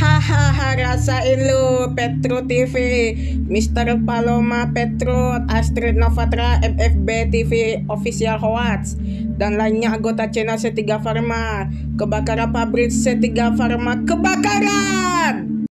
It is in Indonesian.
Hahaha rasain lu Petro TV Mr. Paloma Petro Astrid Novatra FFB TV Official Hoats dan lainnya anggota channel C3 Pharma. Kebakaran pabrik C3 Pharma kebakaran!